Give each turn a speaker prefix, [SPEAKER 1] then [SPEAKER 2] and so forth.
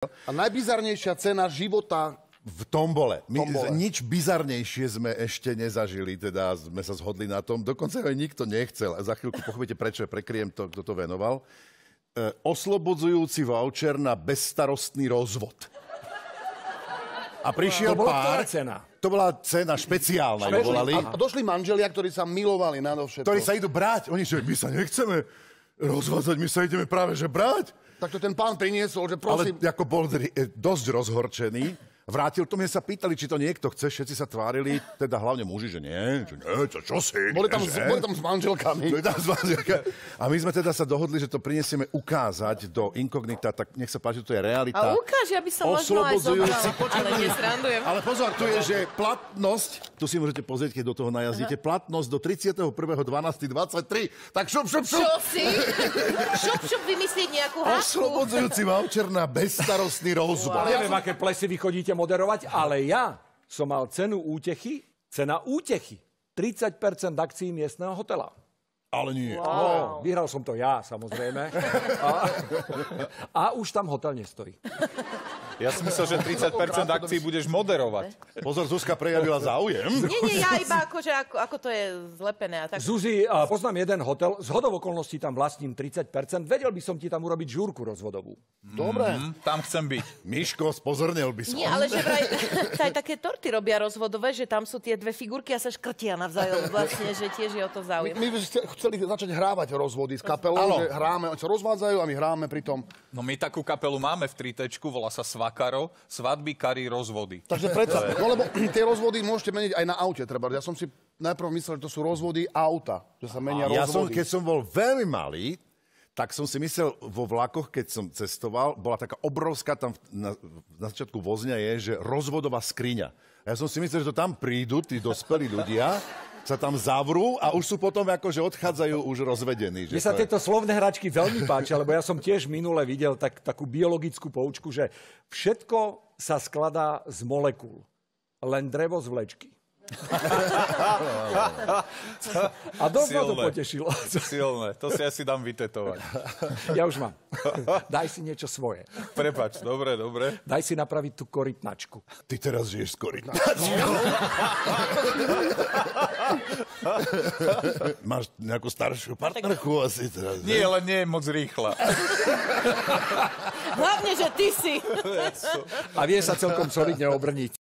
[SPEAKER 1] A najbizarnejšia cena života
[SPEAKER 2] v tombole. My
[SPEAKER 1] Tombole.
[SPEAKER 2] nič bizarnejšie sme ešte nezažili, teda sme sa zhodli na tom. Dokonca aj nikto nechcel. Za chvíľku pochopíte, prečo prekryjem to, kto to venoval. E, oslobodzujúci voucher na bezstarostný rozvod. A prišiel
[SPEAKER 3] To
[SPEAKER 2] pár...
[SPEAKER 3] cena?
[SPEAKER 2] To bola cena špeciálna, ju volali.
[SPEAKER 1] A došli manželia, ktorí sa milovali nadovšetko.
[SPEAKER 2] Ktorí sa idú brať. Oni že my sa nechceme rozvádzať, my sa ideme práve že brať.
[SPEAKER 1] Tak to ten pán priniesol, že
[SPEAKER 2] Ale
[SPEAKER 1] prosím...
[SPEAKER 2] ako bol dri- e, dosť rozhorčený, vrátil to, mne sa pýtali, či to niekto chce, všetci sa tvárili, teda hlavne muži, že nie, že nie, čo, čo si,
[SPEAKER 1] Boli
[SPEAKER 2] nie,
[SPEAKER 1] tam,
[SPEAKER 2] že?
[SPEAKER 1] boli tam s manželkami.
[SPEAKER 2] Boli tam s manželka. A my sme teda sa dohodli, že to prinesieme ukázať do inkognita, tak nech sa páči, to je realita.
[SPEAKER 4] A ukáž, ja by som možno aj
[SPEAKER 2] Oslobodzujúci,
[SPEAKER 4] zobrala. Ale nesrandujem.
[SPEAKER 2] Ale pozor, tu je, že platnosť, tu si môžete pozrieť, keď do toho najazdíte, platnosť do 31.12.23. Tak šup, šup, šup.
[SPEAKER 4] Čo si? Šup, šup vymyslieť nejakú hádku.
[SPEAKER 2] Oslobodujúci voucher na bezstarostný rozbor.
[SPEAKER 3] Neviem, aké plesy vy chodíte moderovať, ale ja som mal cenu útechy, cena útechy. 30% akcií miestneho hotela.
[SPEAKER 2] Ale nie.
[SPEAKER 3] No, vyhral som to ja, samozrejme. A, a už tam hotel nestojí.
[SPEAKER 5] Ja si myslel, že 30% akcií budeš moderovať.
[SPEAKER 2] Pozor, Zuzka prejavila záujem.
[SPEAKER 4] Nie, nie, ja iba akože, ako, ako to je zlepené. A tak...
[SPEAKER 3] Zuzi, a poznám jeden hotel, z hodov okolností tam vlastním 30%. Vedel by som ti tam urobiť žúrku rozvodovú.
[SPEAKER 1] Dobre.
[SPEAKER 5] Hm, tam chcem byť.
[SPEAKER 2] Miško, spozornel by som.
[SPEAKER 4] Nie, ale že vraj aj také torty robia rozvodové, že tam sú tie dve figurky a sa škrtia navzájom. Vlastne, že tiež je o to záujem.
[SPEAKER 1] My ste chceli začať hrávať rozvody s kapelou, že hráme, oni sa rozvádzajú a my hráme pri tom.
[SPEAKER 5] No my takú kapelu máme v tritečku, volá sa Svakaro, svadby, kary, rozvody.
[SPEAKER 1] Takže predsa, no lebo tie rozvody môžete meniť aj na aute, treba. Ja som si najprv myslel, že to sú rozvody auta, že sa menia
[SPEAKER 2] Ja som,
[SPEAKER 1] rozvody.
[SPEAKER 2] keď som bol veľmi malý, tak som si myslel, vo vlakoch, keď som cestoval, bola taká obrovská, tam na, na začiatku vozňa je, že rozvodová skriňa. Ja som si myslel, že to tam prídu, tí dospelí ľudia, sa tam zavrú a už sú potom akože odchádzajú už rozvedení. Že
[SPEAKER 3] Mne sa
[SPEAKER 2] je-
[SPEAKER 3] tieto slovné hračky veľmi páčia, lebo ja som tiež minule videl tak, takú biologickú poučku, že všetko sa skladá z molekúl, len drevo z vlečky. A dosť ma to potešilo.
[SPEAKER 5] Silné, to si asi dám vytetovať.
[SPEAKER 3] Ja už mám. Daj si niečo svoje.
[SPEAKER 5] Prepač, dobre, dobre.
[SPEAKER 3] Daj si napraviť tú korytnačku.
[SPEAKER 2] Ty teraz žiješ skôr. Máš nejakú staršiu partnerku asi teraz.
[SPEAKER 5] Nie, len nie je moc rýchla.
[SPEAKER 4] Hlavne, že ty si.
[SPEAKER 3] A vie sa celkom solidne obrniť.